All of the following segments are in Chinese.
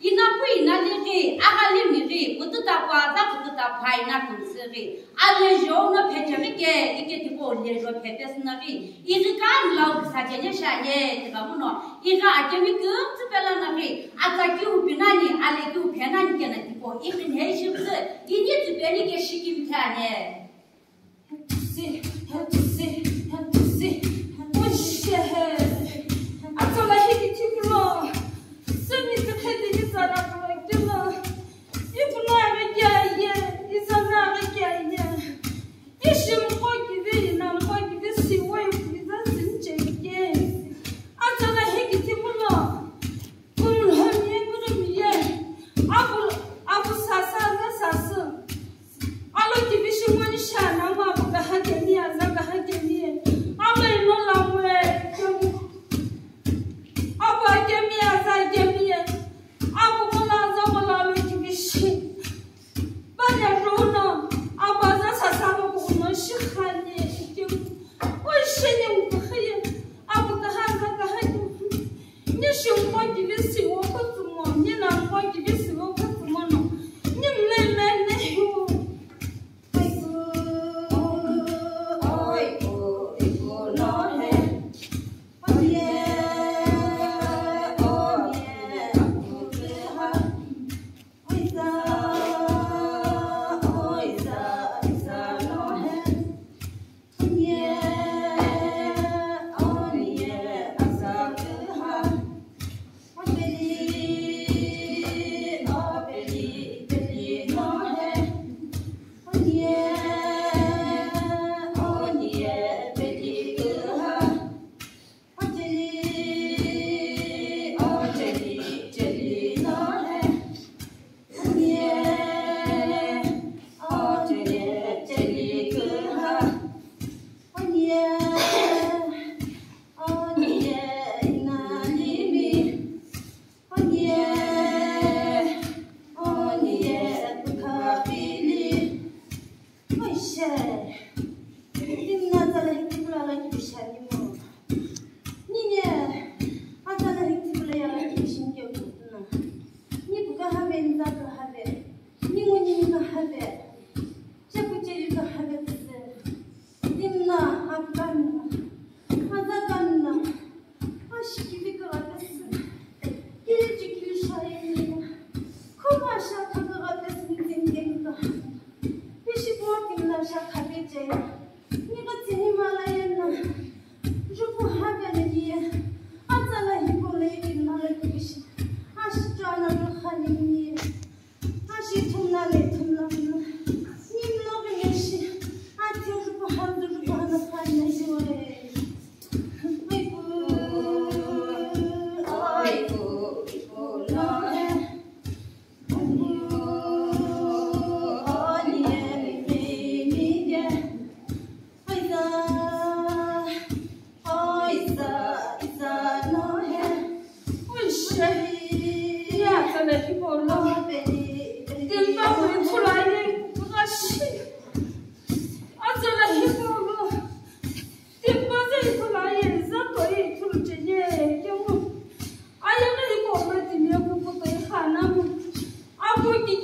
ina puina le ge aga le mi ge kutu ta kwa ta kutu ta phai na kun se ge ale jo no phe che ge ike ti bo le jo phe pes na ge i ge ka lau sa ge ne sha ye te ba mu no i ga ake mi ge tsu pe la na ge a ta ki u bina ni ale ki u phe na ni ge na ti bo i ge ne shi ge i ni tsu pe ni ge shi kim ta ne yeah.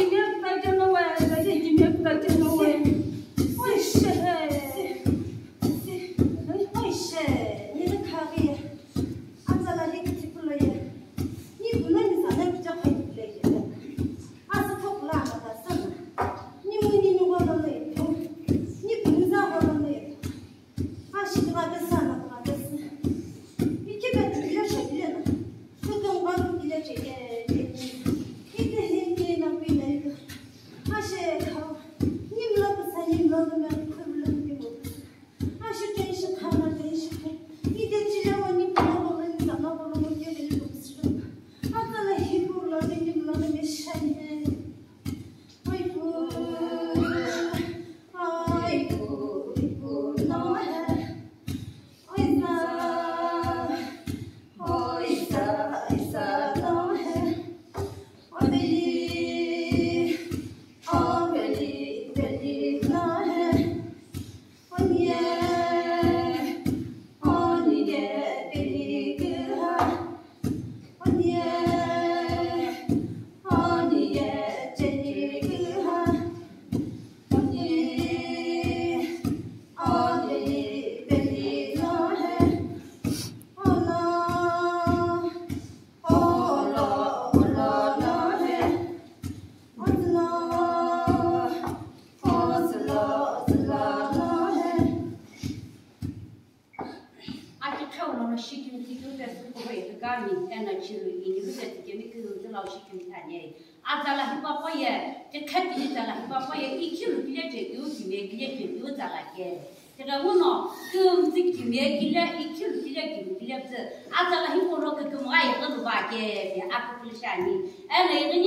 інтелект найде нове. 干米，干那去了，你们在这边跟这老师跟谈呢。啊，咱俩一把把也，这开店咱俩一把把也，一去了比较就有几面，比较就有咱俩个。这个我呢，跟这几面比了，一去了比较就比了子。啊，咱俩一过了个跟我也个都话个，别啊不不下你。哎，那